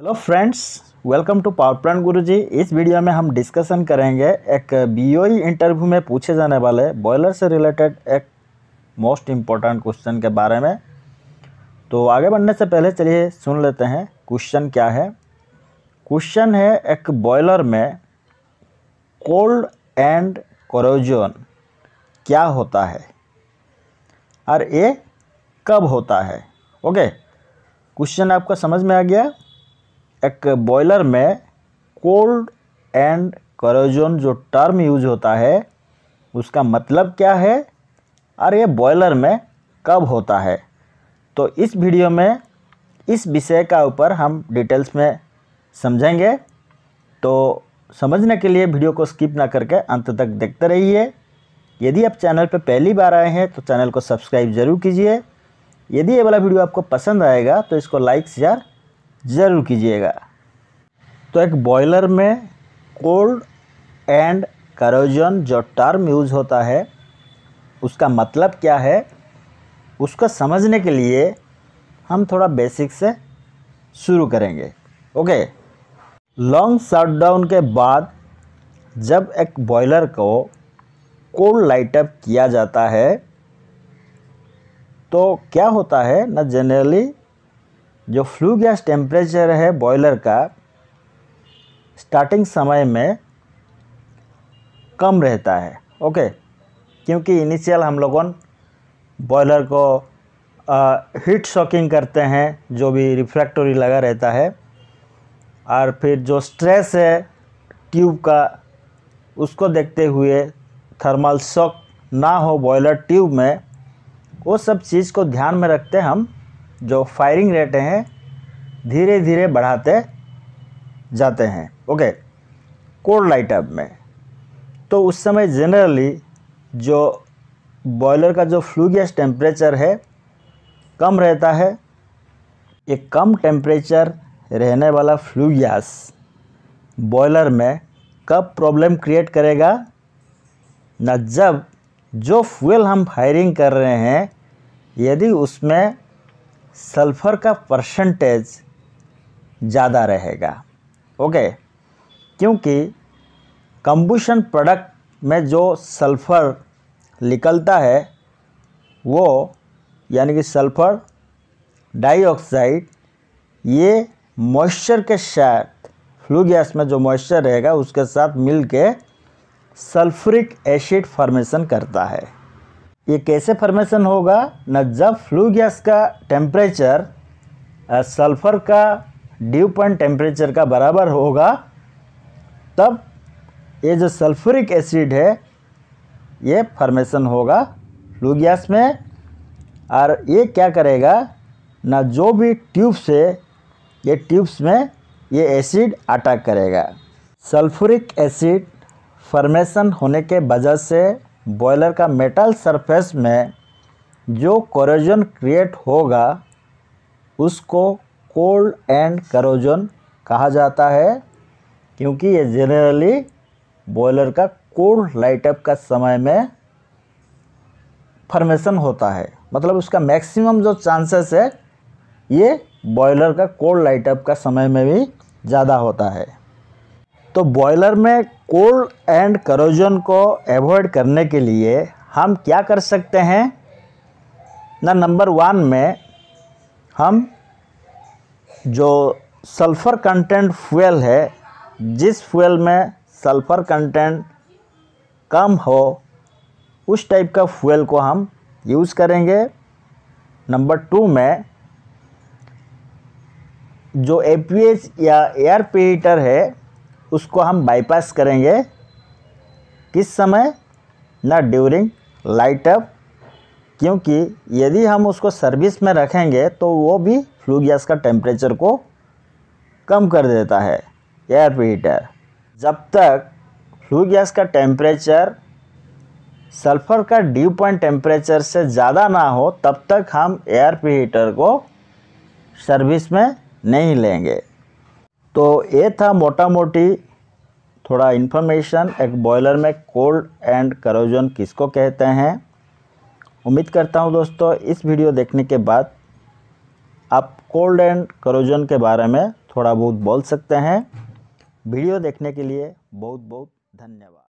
Hello friends welcome to power plant Guru ji इस video में हम डिस्कशन करेंगे एक बीओई इंटरव्यू में पूछे जाने वाले बॉयलर से रिलेटेड एक मोस्ट इंपॉर्टेंट क्वेश्चन के बारे में। तो आगे बढ़ने से पहले चलिए सुन लेते हैं क्वेश्चन क्या है। क्वेश्चन है एक बॉयलर में कोल्ड एंड कोरोजन क्या होता है? और ये कब होता है? ओके क्वेश्चन आपका समझ में आ गया? एक बॉयलर में कोल्ड एंड करोजन जो टर्म यूज़ होता है, उसका मतलब क्या है? और ये बॉयलर में कब होता है? तो इस वीडियो में इस विषय का ऊपर हम डिटेल्स में समझेंगे। तो समझने के लिए वीडियो को स्किप ना करके अंत तक देखते रहिए। यदि आप चैनल पर पहली बार आए हैं तो चैनल को सब्सक्राइब ज़रूर कीजिए। यदि ये वाला वीडियो आपको पसंद आएगा तो इसको लाइक शेयर ज़रूर कीजिएगा। तो एक बॉयलर में कोल्ड एंड करोजन जो टर्म यूज़ होता है, उसका मतलब क्या है? उसको समझने के लिए हम थोड़ा बेसिक से शुरू करेंगे। ओके लॉन्ग शटडाउन के बाद जब एक बॉयलर को कोल्ड लाइटअप किया जाता है तो क्या होता है? ना जनरली जो फ्लू गैस टेम्परेचर है बॉयलर का स्टार्टिंग समय में कम रहता है। ओके क्योंकि इनिशियल हम लोगों बॉयलर को हीट शॉकिंग करते हैं, जो भी रिफ्रैक्टरी लगा रहता है। और फिर जो स्ट्रेस है ट्यूब का, उसको देखते हुए थर्मल शॉक ना हो बॉयलर ट्यूब में, वो सब चीज़ को ध्यान में रखते हम जो फायरिंग रेट हैं, धीरे धीरे बढ़ाते जाते हैं। ओके कोल्ड लाइट अप में। तो उस समय जनरली जो बॉयलर का जो फ्लू गैस टेम्परेचर है, कम रहता है। ये कम टेम्परेचर रहने वाला फ्लू गैस बॉयलर में कब प्रॉब्लम क्रिएट करेगा? न जब जो फ्यूल हम फायरिंग कर रहे हैं, यदि उसमें सल्फ़र का परसेंटेज ज़्यादा रहेगा। ओके? क्योंकि कंबूशन प्रोडक्ट में जो सल्फ़र निकलता है, वो यानी कि सल्फ़र डाइऑक्साइड ये मॉइस्चर के साथ फ्लू गैस में जो मॉइस्चर रहेगा, उसके साथ मिल के सल्फ्रिक एसिड फॉर्मेशन करता है। ये कैसे फॉर्मेशन होगा? न जब फ्लू गैस का टेम्परेचर सल्फ़र का ड्यू पॉइंट टेम्परेचर का बराबर होगा, तब ये जो सल्फ्रिक एसिड है, ये फॉर्मेशन होगा फ्लू गैस में। और ये क्या करेगा? ना जो भी ट्यूब से ये ट्यूब्स में ये एसिड अटैक करेगा। सल्फ्रिक एसिड फॉर्मेशन होने के वजह से बॉयलर का मेटल सरफेस में जो करोजन क्रिएट होगा, उसको कोल्ड एंड करोजन कहा जाता है, क्योंकि ये जनरली बॉयलर का कोल्ड लाइटअप का समय में फॉर्मेशन होता है। मतलब उसका मैक्सिमम जो चांसेस है, ये बॉयलर का कोल्ड लाइटअप का समय में भी ज़्यादा होता है। तो बॉयलर में कोल्ड एंड करोजन को एवॉइड करने के लिए हम क्या कर सकते हैं? ना नंबर वन में हम जो सल्फ़र कंटेंट फ्यूल है, जिस फ्यूल में सल्फ़र कंटेंट कम हो, उस टाइप का फ्यूल को हम यूज़ करेंगे। नंबर टू में जो ए या एयर पीटर है उसको हम बाईपास करेंगे। किस समय? ना ड्यूरिंग लाइट अप क्योंकि यदि हम उसको सर्विस में रखेंगे तो वो भी फ्लू गैस का टेम्परेचर को कम कर देता है एयर हीटर जब तक फ्लू गैस का टेम्परेचर सल्फ़र का ड्यू पॉइंट टेम्परेचर से ज़्यादा ना हो, तब तक हम एयर हीटर को सर्विस में नहीं लेंगे। तो ये था मोटा मोटी थोड़ा इन्फॉर्मेशन एक बॉयलर में कोल्ड एंड करोजन किसको कहते हैं। उम्मीद करता हूँ दोस्तों, इस वीडियो देखने के बाद आप कोल्ड एंड करोजन के बारे में थोड़ा बहुत बोल सकते हैं। वीडियो देखने के लिए बहुत बहुत धन्यवाद।